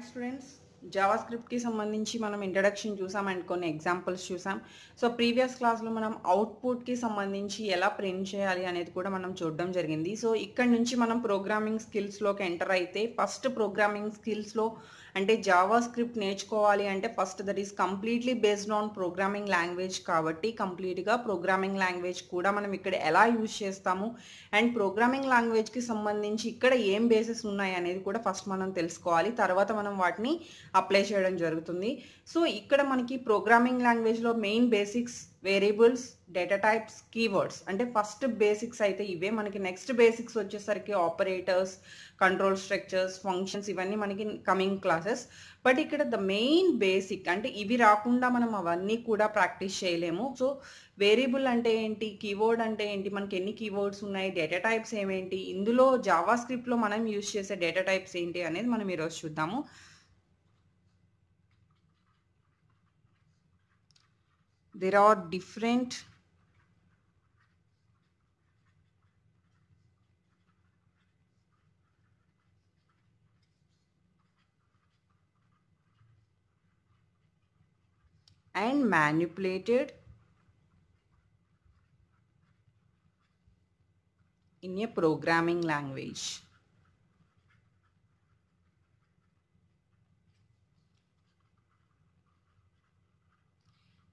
Hi students Java స్క్రిప్ట్కి సంబంధించి మనం introduction చూసాం అండ్ కొన్ని ఎగ్జాంపుల్స్ చూసాం. సో ప్రీవియస్ క్లాస్లో మనం అవుట్పుట్కి సంబంధించి ఎలా ప్రింట్ చేయాలి అనేది కూడా మనం చూడడం జరిగింది. సో ఇక్కడ నుంచి మనం ప్రోగ్రామింగ్ స్కిల్స్లోకి ఎంటర్ అయితే ఫస్ట్ ప్రోగ్రామింగ్ స్కిల్స్లో అంటే జావా స్క్రిప్ట్ నేర్చుకోవాలి అంటే first that is completely based on programming language కాబట్టి కంప్లీట్గా ప్రోగ్రామింగ్ లాంగ్వేజ్ కూడా మనం ఇక్కడ ఎలా యూజ్ చేస్తాము? అండ్ ప్రోగ్రామింగ్ లాంగ్వేజ్కి సంబంధించి ఇక్కడ ఏం బేసెస్ ఉన్నాయి అనేది కూడా ఫస్ట్ మనం తెలుసుకోవాలి. తర్వాత మనం వాటిని అప్లై చేయడం జరుగుతుంది. సో ఇక్కడ మనకి ప్రోగ్రామింగ్ లాంగ్వేజ్లో main basics variables data types keywords అంటే ఫస్ట్ బేసిక్స్ అయితే ఇవే. మనకి నెక్స్ట్ బేసిక్స్ వచ్చేసరికి ఆపరేటర్స్ కంట్రోల్ స్ట్రక్చర్స్ ఫంక్షన్స్ ఇవన్నీ మనకి కమింగ్ క్లాసెస్ బట్ ఇక్కడ ద మెయిన్ బేసిక్ అంటే ఇవి రాకుండా మనం అవన్నీ కూడా ప్రాక్టీస్ చేయలేము. సో వేరియబుల్ అంటే ఏంటి? కీవర్డ్ అంటే ఏంటి? మనకి ఎన్ని కీవర్డ్స్ ఉన్నాయి? డేటా టైప్స్ ఏమేంటి? ఇందులో జావా స్క్రిప్ట్లో మనం యూజ్ చేసే డేటా టైప్స్ ఏంటి అనేది మనం ఈరోజు చూద్దాము. There are different and manipulated in a programming language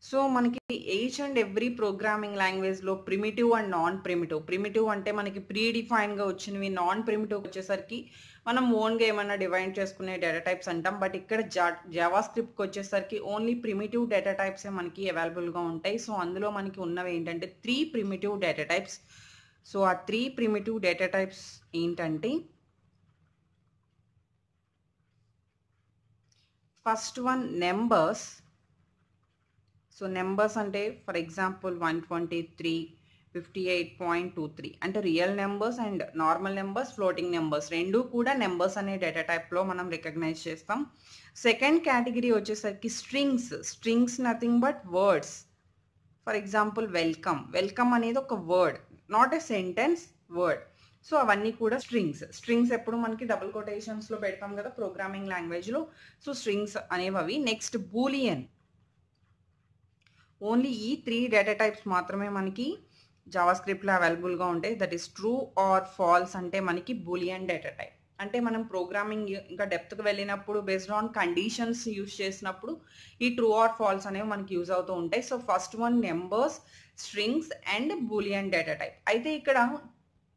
so మనకి ఈచ్ అండ్ ఎవ్రీ ప్రోగ్రామింగ్ లాంగ్వేజ్లో primitive and non primitive primitive అంటే మనకి ప్రీ డిఫైన్గా వచ్చినవి నాన్ ప్రిమిటివ్ వచ్చేసరికి మనం ఓన్గా ఏమైనా డివైన్ చేసుకునే డేటా టైప్స్ అంటాం. బట్ ఇక్కడ జా జావా స్క్రిప్ట్కి వచ్చేసరికి ఓన్లీ ప్రిమిటివ్ డేటా టైప్సే మనకి అవైలబుల్గా ఉంటాయి. సో అందులో మనకి ఉన్నవి ఏంటంటే three primitive data types so ఆ త్రీ ప్రిమిటివ్ డేటా టైప్స్ ఏంటంటే first one numbers so numbers అంటే for example one twenty three fifty eight point two three. అంటే real numbers and normal numbers floating numbers. రెండు కూడా numbers అనే data టైప్లో మనం recognise చేస్తాం. సెకండ్ కేటగిరీ వచ్చేసరికి strings. Strings nothing but words. For example welcome. Welcome అనేది ఒక word not a sentence word. So అవన్నీ కూడా స్ట్రింగ్స్. స్ట్రింగ్స్ ఎప్పుడు మనకి డబుల్ కొటేషన్స్లో పెడతాం కదా ప్రోగ్రామింగ్ లాంగ్వేజ్లో. సో స్ట్రింగ్స్ అనేవి అవి నెక్స్ట్ బూలియన్. ఓన్లీ ఈ త్రీ డేటా టైప్స్ మాత్రమే మనకి జావా స్క్రిప్ట్లో అవైలబుల్గా ఉంటాయి that is true or false అంటే మనకి బూలియన్ డేటా టైప్ అంటే మనం ప్రోగ్రామింగ్ ఇంకా డెప్త్కి వెళ్ళినప్పుడు బేస్డ్ ఆన్ కండిషన్స్ యూజ్ చేసినప్పుడు ఈ ట్రూ ఆర్ ఫాల్స్ అనేవి మనకి యూజ్ అవుతూ ఉంటాయి. So first one numbers strings and boolean data type అయితే ఇక్కడ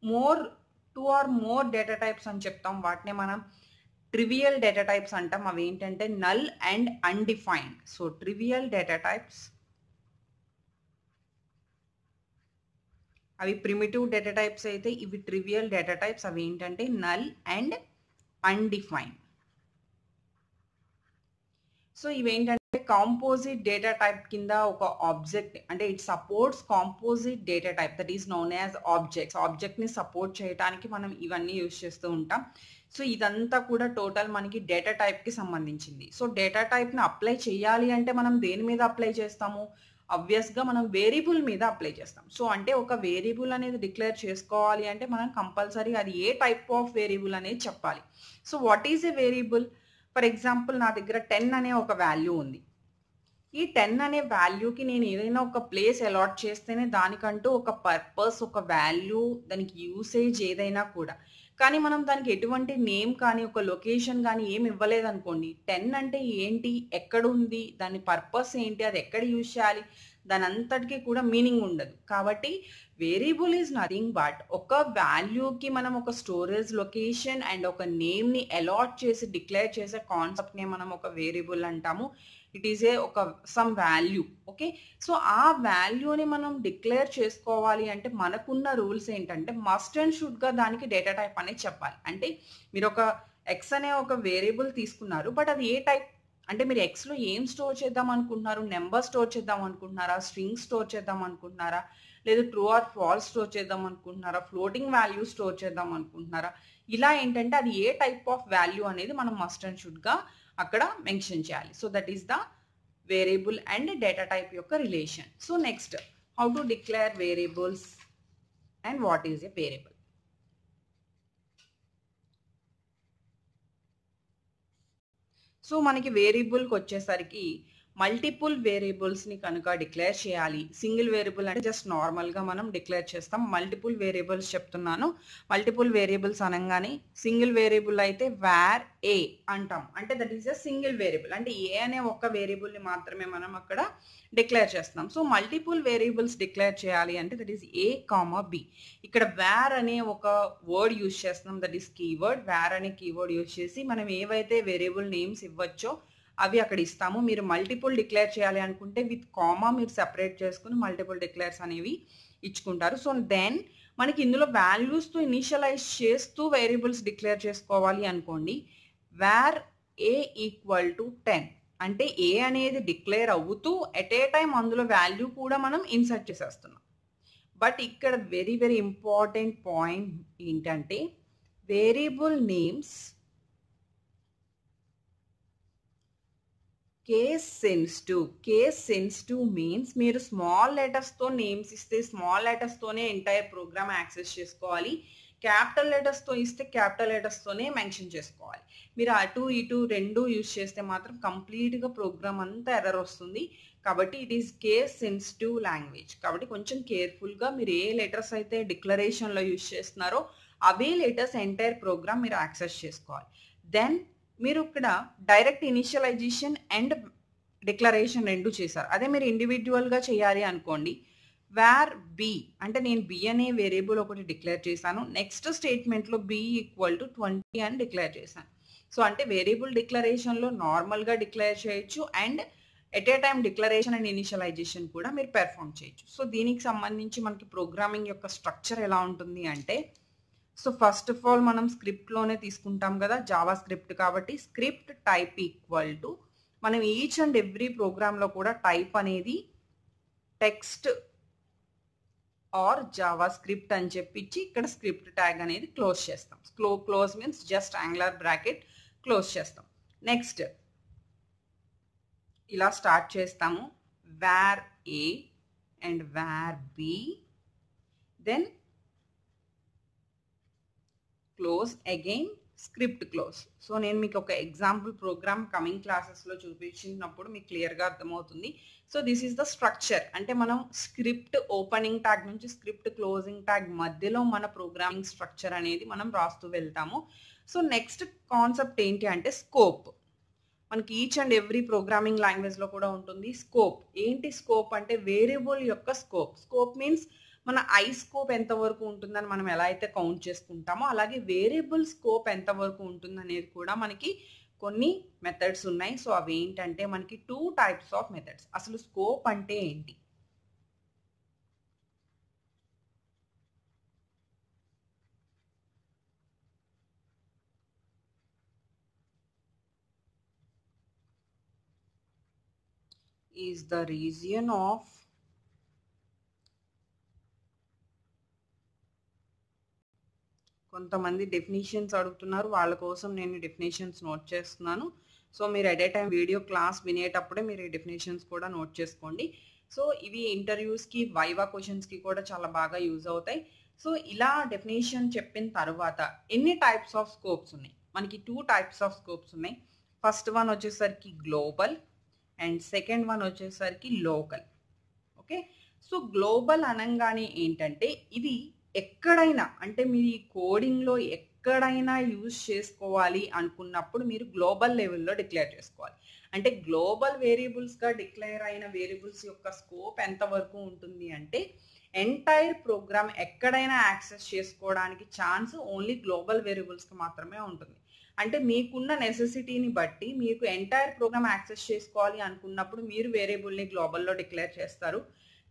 more two or more data types అని చెప్తాం. వాటిని మనం ట్రివియల్ డేటా టైప్స్ అంటాం. అవి ఏంటంటే null and undefined so trivial data types అవి ప్రిమిటివ్ డేటా టైప్స్ అయితే ఇవి ట్రివియల్ డేటా టైప్స్ అవి ఏంటంటే నల్ అండ్ అన్డిఫైన్ సో ఇవేంటంటే కాంపోజిట్ డేటా టైప్ కింద ఒక ఆబ్జెక్ట్ అంటే it supports composite data type that is known as objects ఆబ్జెక్ట్ని support చేయడానికి మనం ఇవన్నీ యూజ్ చేస్తూ ఉంటాం. సో ఇదంతా కూడా టోటల్ మనకి డేటా టైప్కి సంబంధించింది. సో డేటా టైప్ని అప్లై చేయాలి అంటే మనం దేని మీద అప్లై చేస్తాము? అబ్వియస్గా మనం వేరియబుల్ మీద అప్లై చేస్తాం. సో అంటే ఒక వేరియబుల్ అనేది డిక్లేర్ చేసుకోవాలి అంటే మనం కంపల్సరీ అది ఏ టైప్ ఆఫ్ వేరియబుల్ అనేది చెప్పాలి. So what is a variable for example నా దగ్గర టెన్ అనే ఒక వాల్యూ ఉంది. ఈ టెన్ అనే వాల్యూకి నేను ఏదైనా ఒక ప్లేస్ అలాట్ చేస్తేనే దానికంటూ ఒక పర్పస్ ఒక వాల్యూ దానికి యూసేజ్ ఏదైనా కూడా. కానీ మనం దానికి ఎటువంటి నేమ్ కానీ ఒక లొకేషన్ కానీ ఏమి ఇవ్వలేదు అనుకోండి టెన్ అంటే ఏంటి? ఎక్కడ ఉంది? దాని పర్పస్ ఏంటి? అది ఎక్కడ యూజ్ చేయాలి? దాని అంతటికి కూడా మీనింగ్ ఉండదు. కాబట్టి వేరియబుల్ ఈజ్ నథింగ్ బట్ ఒక వాల్యూకి మనం ఒక స్టోరేజ్ లొకేషన్ అండ్ ఒక నేమ్ని అలాట్ చేసి డిక్లేర్ చేసే కాన్సెప్ట్ని మనం ఒక వేరియబుల్ అంటాము. ఇట్ ఈజ్ ఏ ఒక సమ్ వాల్యూ ఓకే సో ఆ వాల్యూని మనం డిక్లేర్ చేసుకోవాలి అంటే మనకున్న రూల్స్ ఏంటంటే మస్ట్ అండ్ షుడ్గా దానికి డేటా టైప్ అనేది చెప్పాలి. అంటే మీరు ఒక ఎక్స్ అనే ఒక వేరియబుల్ తీసుకున్నారు బట్ అది ఏ టైప్ అంటే మీరు ఎక్స్లో ఏం స్టోర్ చేద్దాం అనుకుంటున్నారు? నెంబర్ స్టోర్ చేద్దాం అనుకుంటున్నారా? స్ట్రింగ్ స్టోర్ చేద్దాం అనుకుంటున్నారా? లేదా ట్రూ ఆర్ ఫాల్స్ స్టోర్ చేద్దాం అనుకుంటున్నారా? ఫ్లోటింగ్ వాల్యూ స్టోర్ చేద్దాం అనుకుంటున్నారా? ఇలా ఏంటంటే అది ఏ టైప్ ఆఫ్ వాల్యూ అనేది మనం మస్ట్ అండ్ షుడ్గా అక్కడ మెన్షన్ చేయాలి. So that is the variable and data type యొక్క relation so next how to declare variables and what is a variable so మనకి వేరియబుల్కి వచ్చేసరికి మల్టిపుల్ వేరియబుల్స్ని కనుక డిక్లేర్ చేయాలి. సింగిల్ వేరియబుల్ అంటే జస్ట్ నార్మల్గా మనం డిక్లేర్ చేస్తాం. మల్టిపుల్ వేరియబుల్స్ చెప్తున్నాను. మల్టిపుల్ వేరియబుల్స్ అనగానే సింగిల్ వేరియబుల్ అయితే వ్యార్ ఏ అంటాం. అంటే that is a single variable అంటే ఏ అనే ఒక వేరియబుల్ని మాత్రమే మనం అక్కడ డిక్లేర్ చేస్తున్నాం. సో మల్టిపుల్ వేరియబుల్స్ డిక్లేర్ చేయాలి అంటే that is a comma b ఇక్కడ వ్యార్ అనే ఒక వర్డ్ యూజ్ చేస్తున్నాం. దట్ ఈస్ కీవర్డ్ వ్యార్ అనే కీవర్డ్ యూజ్ చేసి మనం ఏవైతే వేరియబుల్ నేమ్స్ ఇవ్వచ్చో అవి అక్కడ ఇస్తాము. మీరు మల్టిపుల్ డిక్లేర్ చేయాలి అనుకుంటే విత్ కామా మీరు సెపరేట్ చేసుకుని మల్టిపుల్ డిక్లేర్స్ అనేవి ఇచ్చుకుంటారు. సో దెన్ మనకి ఇందులో వాల్యూస్తో ఇనిషియలైజ్ చేస్తూ వేరియబుల్స్ డిక్లేర్ చేసుకోవాలి అనుకోండి. Var a equal to ten అంటే ఏ అనేది డిక్లేర్ అవుతూ ఎట్ ఏ టైం అందులో వాల్యూ కూడా మనం ఇన్సర్ట్ చేసేస్తున్నాం. బట్ ఇక్కడ వెరీ వెరీ ఇంపార్టెంట్ పాయింట్ ఏంటంటే variable names case sensitive case to means మీరు స్మాల్ లెటర్స్తో నేమ్స్ ఇస్తే స్మాల్ లెటర్స్తోనే ఎంటైర్ ప్రోగ్రామ్ యాక్సెస్ చేసుకోవాలి. క్యాపిటల్ లెటర్స్తో ఇస్తే క్యాపిటల్ లెటర్స్తోనే మెన్షన్ చేసుకోవాలి. మీరు అటు ఇటు రెండు యూజ్ చేస్తే మాత్రం కంప్లీట్గా ప్రోగ్రామ్ అంతా ఎర్రర్ వస్తుంది. కాబట్టి it is case sensitive language కాబట్టి కొంచెం కేర్ఫుల్గా మీరు ఏ లెటర్స్ అయితే డిక్లరేషన్లో యూజ్ చేస్తున్నారో అవే లెటర్స్ ఎంటైర్ ప్రోగ్రామ్ మీరు యాక్సెస్ చేసుకోవాలి. దెన్ మీరు ఇక్కడ డైరెక్ట్ ఇనిషియలైజేషన్ అండ్ డిక్లరేషన్ రెండు చేశారు. అదే మీరు ఇండివిజువల్గా చేయాలి అనుకోండి. వేర్ బి అంటే నేను బి అనే వేరియబుల్ ఒకటి డిక్లేర్ చేశాను. నెక్స్ట్ స్టేట్మెంట్లో బి ఈక్వల్ టు ట్వంటీ అని డిక్లేర్ చేశాను. సో అంటే వేరియబుల్ డిక్లరేషన్లో నార్మల్గా డిక్లేర్ చేయొచ్చు and at a time declaration and initialization కూడా మీరు పెర్ఫామ్ చేయొచ్చు. సో దీనికి సంబంధించి మనకి ప్రోగ్రామింగ్ యొక్క స్ట్రక్చర్ ఎలా ఉంటుంది అంటే సో ఫస్ట్ ఆఫ్ ఆల్ మనం స్క్రిప్ట్లోనే తీసుకుంటాం కదా జావా స్క్రిప్ట్ కాబట్టి స్క్రిప్ట్ టైప్ ఈక్వల్ టు మనం ఈచ్ అండ్ ఎవ్రీ ప్రోగ్రాంలో కూడా టైప్ అనేది టెక్స్ట్ ఆర్ జావా స్క్రిప్ట్ అని చెప్పించి ఇక్కడ స్క్రిప్ట్ ట్యాగ్ అనేది క్లోజ్ చేస్తాం. క్లో close means just angular bracket close చేస్తాం. నెక్స్ట్ ఇలా స్టార్ట్ చేస్తాము. Var a and var b then close again script close so నేను మీకు ఒక ఎగ్జాంపుల్ ప్రోగ్రామ్ కమింగ్ క్లాసెస్లో చూపించినప్పుడు మీకు క్లియర్గా అర్థమవుతుంది. So this is the structure అంటే మనం స్క్రిప్ట్ ఓపెనింగ్ ట్యాగ్ నుంచి స్క్రిప్ట్ క్లోజింగ్ ట్యాగ్ మధ్యలో మన ప్రోగ్రామింగ్ స్ట్రక్చర్ అనేది మనం రాస్తూ వెళ్తాము. సో నెక్స్ట్ కాన్సెప్ట్ ఏంటి అంటే స్కోప్ మనకి ఈచ్ అండ్ ఎవ్రీ ప్రోగ్రామింగ్ లాంగ్వేజ్లో కూడా ఉంటుంది. స్కోప్ ఏంటి స్కోప్ అంటే వేరియబుల్ యొక్క స్కోప్ స్కోప్ మీన్స్ మన ఐ స్కోప్ ఎంతవరకు ఉంటుందని మనం ఎలా అయితే కౌంట్ చేసుకుంటామో అలాగే వేరియబుల్ స్కోప్ ఎంతవరకు ఉంటుంది అనేది కూడా మనకి కొన్ని మెథడ్స్ ఉన్నాయి. సో అవి ఏంటంటే మనకి టూ టైప్స్ ఆఫ్ మెథడ్స్. అసలు స్కోప్ అంటే ఏంటి? Is the region of కొంతమంది డెఫినేషన్స్ అడుగుతున్నారు. వాళ్ళ కోసం నేను డెఫినేషన్స్ నోట్ చేస్తున్నాను. సో మీరు at a time video class వినేటప్పుడే మీరు ఈ డెఫినేషన్స్ కూడా నోట్ చేసుకోండి. సో ఇవి ఇంటర్వ్యూస్కి వైవా క్వశ్చన్స్కి కూడా చాలా బాగా యూజ్ అవుతాయి. సో ఇలా డెఫినేషన్ చెప్పిన తర్వాత ఎన్ని టైప్స్ ఆఫ్ స్కోప్స్ ఉన్నాయి? మనకి టూ టైప్స్ ఆఫ్ స్కోప్స్ ఉన్నాయి. ఫస్ట్ వన్ వచ్చేసరికి గ్లోబల్ అండ్ సెకండ్ వన్ వచ్చేసరికి లోకల్ ఓకే సో గ్లోబల్ అనగానే ఏంటంటే ఇది ఎక్కడైనా అంటే మీరు ఈ కోడింగ్లో ఎక్కడైనా యూజ్ చేసుకోవాలి అనుకున్నప్పుడు మీరు గ్లోబల్ లెవెల్లో డిక్లేర్ చేసుకోవాలి. అంటే గ్లోబల్ వేరియబుల్స్గా డిక్లేర్ అయిన వేరియబుల్స్ యొక్క స్కోప్ ఎంతవరకు ఉంటుంది అంటే ఎంటైర్ ప్రోగ్రామ్ ఎక్కడైనా యాక్సెస్ చేసుకోవడానికి ఛాన్స్ ఓన్లీ గ్లోబల్ వేరియబుల్స్కి మాత్రమే ఉంటుంది. అంటే మీకున్న నెసెసిటీని బట్టి మీకు ఎంటైర్ ప్రోగ్రామ్ యాక్సెస్ చేసుకోవాలి అనుకున్నప్పుడు మీరు వేరియబుల్ని గ్లోబల్లో డిక్లేర్ చేస్తారు.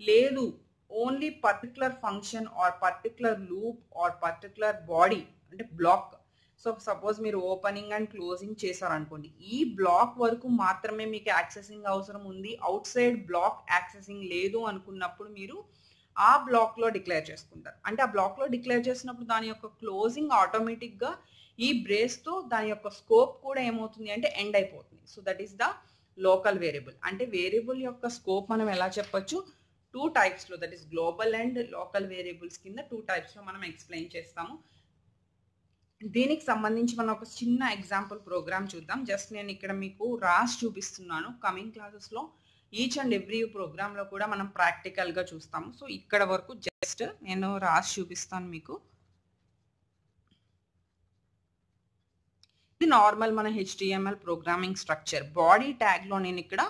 లేదు only particular function or particular loop or particular body అంటే బ్లాక్ సో సపోజ్ మీరు ఓపెనింగ్ అండ్ క్లోజింగ్ చేశారనుకోండి ఈ బ్లాక్ వరకు మాత్రమే మీకు యాక్సెసింగ్ అవసరం ఉంది. అవుట్ సైడ్ బ్లాక్ యాక్సెసింగ్ లేదు అనుకున్నప్పుడు మీరు ఆ బ్లాక్లో డిక్లేర్ చేసుకుంటారు. అంటే ఆ బ్లాక్లో డిక్లేర్ చేసినప్పుడు దాని యొక్క క్లోజింగ్ ఆటోమేటిక్గా ఈ బ్రేస్తో దాని యొక్క స్కోప్ కూడా ఏమవుతుంది అంటే ఎండ్ అయిపోతుంది. So that is the local variable అంటే వేరియబుల్ యొక్క స్కోప్ మనం ఎలా చెప్పొచ్చు? Two టైప్స్లో that is global and local variables కింద టూ టైప్స్లో మనం ఎక్స్ప్లెయిన్ చేస్తాము. దీనికి సంబంధించి మనం ఒక చిన్న ఎగ్జాంపుల్ ప్రోగ్రామ్ చూద్దాం. జస్ట్ నేను ఇక్కడ మీకు రాసి చూపిస్తున్నాను. కమింగ్ క్లాసెస్లో ఈచ్ అండ్ ఎవ్రీ ప్రోగ్రాంలో కూడా మనం ప్రాక్టికల్గా చూస్తాము. సో ఇక్కడ వరకు జస్ట్ నేను రాసి చూపిస్తాను మీకు. ఇది నార్మల్ మన హెచ్డిఎంఎల్ ప్రోగ్రామింగ్ స్ట్రక్చర్ బాడీ ట్యాగ్లో నేను ఇక్కడ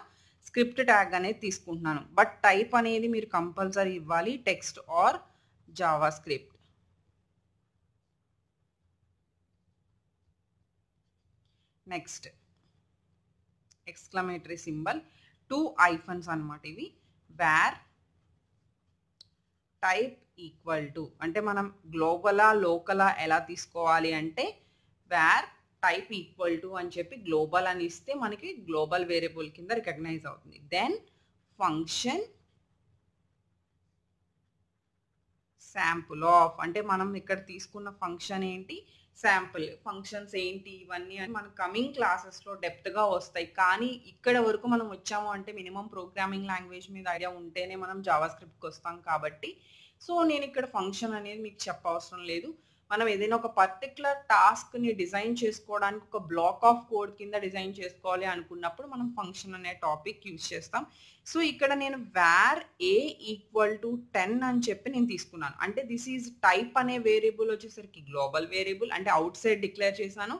స్క్రిప్ట్ ట్యాగ్ అనేది తీసుకుంటున్నాను. బట్ టైప్ అనేది మీరు కంపల్సరీ ఇవ్వాలి text or JavaScript. Next. Exclamatory symbol. Two hyphens అనమాట ఇవి. Var type equal to. అంటే మనం గ్లోబలా లోకలా ఎలా తీసుకోవాలి అంటే వేర్ టైప్ ఈక్వల్ టు అని చెప్పి గ్లోబల్ అని ఇస్తే మనకి గ్లోబల్ వేరియబుల్ కింద రికగ్నైజ్ అవుతుంది. దెన్ ఫంక్షన్ శాంపుల్ ఆఫ్ అంటే మనం ఇక్కడ తీసుకున్న ఫంక్షన్ ఏంటి? శాంపుల్ ఫంక్షన్స్ ఏంటి? ఇవన్నీ అని మన కమింగ్ క్లాసెస్లో డెప్త్గా వస్తాయి. కానీ ఇక్కడ వరకు మనం వచ్చాము అంటే మినిమం ప్రోగ్రామింగ్ లాంగ్వేజ్ మీద ఐడియా ఉంటేనే మనం జావా స్క్రిప్ట్కి వస్తాం కాబట్టి. సో నేను ఇక్కడ ఫంక్షన్ అనేది మీకు చెప్పవసరం లేదు. మనం ఏదైనా ఒక పర్టికులర్ టాస్క్ని డిజైన్ చేసుకోవడానికి ఒక బ్లాక్ ఆఫ్ కోడ్ కింద డిజైన్ చేసుకోవాలి అనుకున్నప్పుడు మనం ఫంక్షన్ అనే టాపిక్ యూజ్ చేస్తాం. సో ఇక్కడ నేను var a equal to ten అని చెప్పి నేను తీసుకున్నాను. అంటే దిస్ ఈజ్ టైప్ అనే వేరియబుల్ వచ్చేసరికి గ్లోబల్ వేరియబుల్ అంటే అవుట్ సైడ్ డిక్లేర్ చేశాను.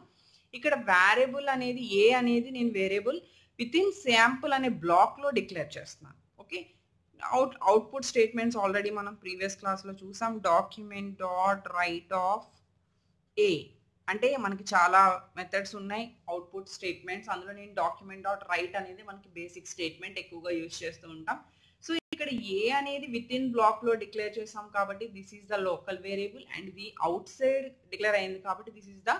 ఇక్కడ వేరియబుల్ అనేది ఏ అనేది నేను వేరియబుల్ విత్ ఇన్ శాంపుల్ అనే బ్లాక్లో డిక్లేర్ చేస్తున్నాను. Okay out output statements already మనం ప్రీవియస్ క్లాస్లో చూసాం. Document dot write of a అంటే మనకి చాలా మెథడ్స్ ఉన్నాయి అవుట్పుట్ స్టేట్మెంట్స్ అందులో నేను డాక్యుమెంట్ డాట్ రైట్ అనేది మనకి బేసిక్ స్టేట్మెంట్ ఎక్కువగా యూజ్ చేస్తూ ఉంటాం. సో ఇక్కడ ఏ అనేది విత్ ఇన్ బ్లాక్లో డిక్లేర్ చేసాం కాబట్టి this is the local variable and the outside declare అయింది కాబట్టి this is the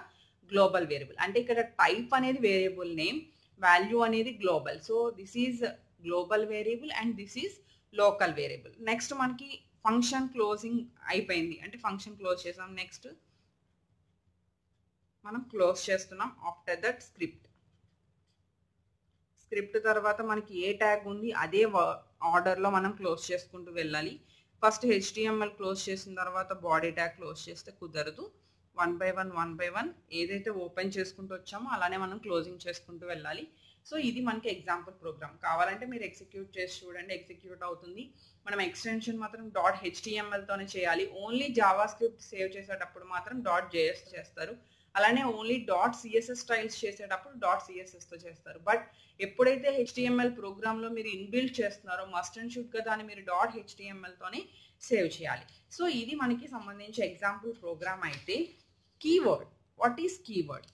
global variable అంటే ఇక్కడ టైప్ అనేది వేరియబుల్ నేమ్ వాల్యూ అనేది global so this is global variable and this is local variable. Next మనకి function closing అయిపోయింది. అంటే function close చేసాం. నెక్స్ట్ మనం క్లోజ్ చేస్తున్నాం ఆఫ్టర్ దట్ స్క్రిప్ట్. స్క్రిప్ట్ తర్వాత మనకి ఏ ట్యాగ్ ఉంది అదే ఆర్డర్లో మనం క్లోజ్ చేసుకుంటూ వెళ్ళాలి. ఫస్ట్ హెచ్డిఎంఎల్ క్లోజ్ చేసిన తర్వాత బాడీ ట్యాగ్ క్లోజ్ చేస్తే కుదరదు. One by one one by one ఏదైతే ఓపెన్ చేసుకుంటూ వచ్చామో అలానే మనం క్లోజింగ్ చేసుకుంటూ వెళ్ళాలి. సో ఇది మనకి ఎగ్జాంపుల్ ప్రోగ్రామ్. కావాలంటే మీరు ఎగ్జిక్యూట్ చేసి చూడండి ఎగ్జిక్యూట్ అవుతుంది. మనం ఎక్స్టెన్షన్ మాత్రం డాట్ హెచ్డిఎంఎల్తోనే చేయాలి. ఓన్లీ జావా స్క్రిప్ట్ సేవ్ చేసేటప్పుడు మాత్రం డాట్ జేఎస్ చేస్తారు. అలానే ఓన్లీ డాట్ సిఎస్ఎస్ స్టైల్స్ చేసేటప్పుడు డాట్ సిఎస్ఎస్తో చేస్తారు. బట్ ఎప్పుడైతే హెచ్డిఎంఎల్ ప్రోగ్రామ్లో మీరు ఇన్బిల్డ్ చేస్తున్నారో మస్ట్ అండ్ షుడ్గా దాన్ని మీరు డాట్ హెచ్డిఎంఎల్తోనే సేవ్ చేయాలి. సో ఇది మనకి సంబంధించి ఎగ్జాంపుల్ ప్రోగ్రామ్ అయితే కీవర్డ్. What is keyword?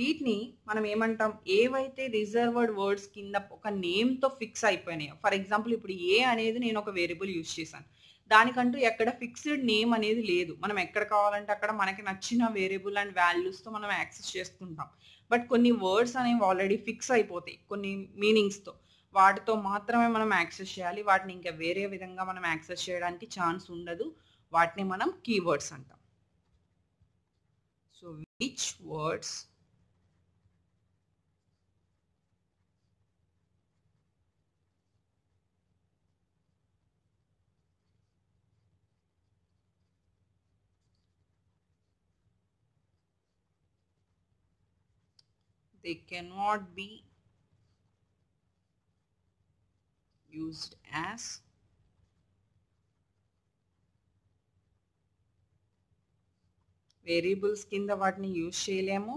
వీటిని మనం ఏమంటాం ఏవైతే రిజర్వర్డ్ వర్డ్స్ కింద ఒక నేమ్తో ఫిక్స్ అయిపోయినాయో ఫర్ ఎగ్జాంపుల్ ఇప్పుడు ఏ అనేది నేను ఒక వేరియబుల్ యూజ్ చేశాను. దానికంటూ ఎక్కడ ఫిక్స్డ్ నేమ్ అనేది లేదు. మనం ఎక్కడ కావాలంటే అక్కడ మనకి నచ్చిన వేరియబుల్ అండ్ వాల్యూస్తో మనం యాక్సెస్ చేసుకుంటాం. బట్ కొన్ని వర్డ్స్ అనేవి ఆల్రెడీ ఫిక్స్ అయిపోతాయి కొన్ని మీనింగ్స్తో వాటితో మాత్రమే మనం యాక్సెస్ చేయాలి. వాటిని ఇంకా వేరే విధంగా మనం యాక్సెస్ చేయడానికి ఛాన్స్ ఉండదు. వాటిని మనం కీవర్డ్స్ అంటాం. So which words they cannot be used as variables కింద వాటిని యూజ్ చేయలేము.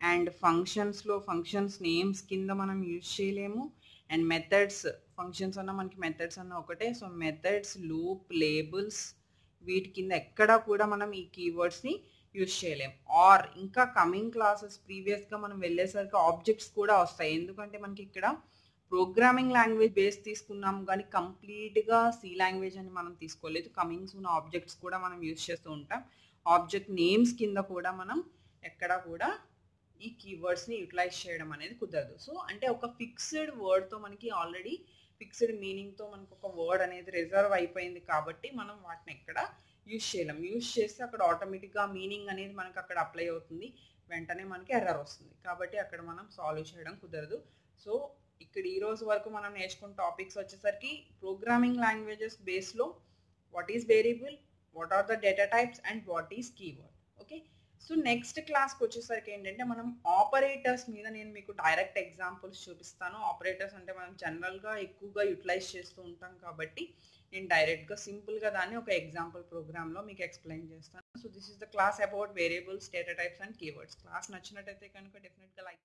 అండ్ ఫంక్షన్స్లో ఫంక్షన్స్ నేమ్స్ కింద మనం యూజ్ చేయలేము. అండ్ మెథడ్స్ ఫంక్షన్స్ అన్న మనకి మెథడ్స్ అన్న ఒకటే. సో మెథడ్స్ లూప్ లేబుల్స్ వీటి కింద ఎక్కడా కూడా మనం ఈ కీవర్డ్స్ని యూజ్ చేయలేం. ఆర్ ఇంకా కమింగ్ క్లాసెస్ ప్రీవియస్గా మనం వెళ్ళేసరికి ఆబ్జెక్ట్స్ కూడా వస్తాయి. ఎందుకంటే మనకి ఇక్కడ ప్రోగ్రామింగ్ లాంగ్వేజ్ బేస్ తీసుకున్నాం కానీ కంప్లీట్గా సి లాంగ్వేజ్ అని మనం తీసుకోలేదు. కమింగ్స్ ఉన్న ఆబ్జెక్ట్స్ కూడా మనం యూజ్ చేస్తూ ఉంటాం. ఆబ్జెక్ట్ నేమ్స్ కింద కూడా మనం ఎక్కడ కూడా ఈ కీవర్డ్స్ని యూటిలైజ్ చేయడం అనేది కుదరదు. సో అంటే ఒక ఫిక్స్డ్ వర్డ్తో మనకి ఆల్రెడీ ఫిక్స్డ్ మీనింగ్తో మనకు ఒక వర్డ్ అనేది రిజర్వ్ అయిపోయింది కాబట్టి మనం వాటిని ఎక్కడ యూజ్ చేయలేం. యూజ్ చేస్తే అక్కడ ఆటోమేటిక్గా మీనింగ్ అనేది మనకు అక్కడ అప్లై అవుతుంది. వెంటనే మనకి ఎర్రర్ వస్తుంది. కాబట్టి అక్కడ మనం సాల్వ్ చేయడం కుదరదు. సో ఇక్కడ ఈ రోజు వరకు మనం నేర్చుకున్న టాపిక్స్ వచ్చేసరికి ప్రోగ్రామింగ్ లాంగ్వేజెస్ బేస్లో what is variable what are the data types and what is keyword okay so next క్లాస్కి వచ్చేసరికి ఏంటంటే మనం ఆపరేటర్స్ మీద నేను మీకు డైరెక్ట్ ఎగ్జాంపుల్స్ చూపిస్తాను. ఆపరేటర్స్ అంటే మనం జనరల్గా ఎక్కువగా యూటిలైజ్ చేస్తూ ఉంటాం కాబట్టి నేను డైరెక్ట్గా సింపుల్గా దాన్ని ఒక ఎగ్జాంపుల్ ప్రోగ్రామ్లో మీకు ఎక్స్ప్లెయిన్ చేస్తాను. So this is the class about variables data types and keywords. Class నచ్చినట్టయితే కనుక డెఫినెట్గా లైక్